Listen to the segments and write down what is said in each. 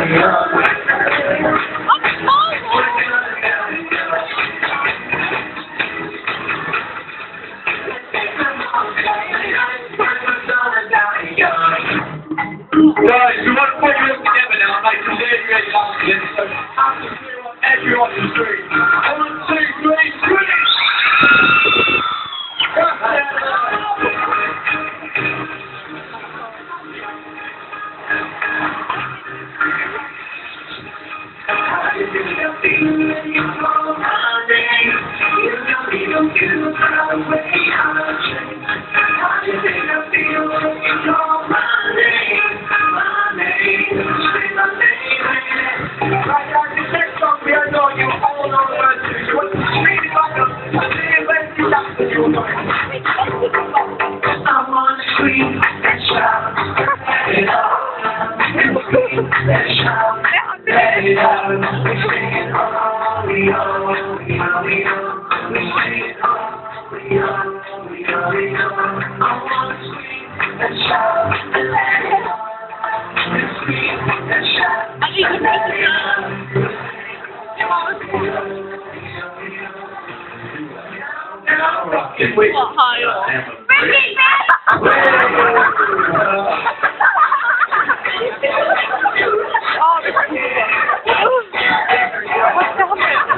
Guys, we want to put you all together now really, really Let's shout, let it out. We sing it all,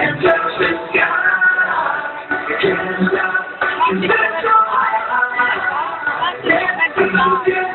and the sky. You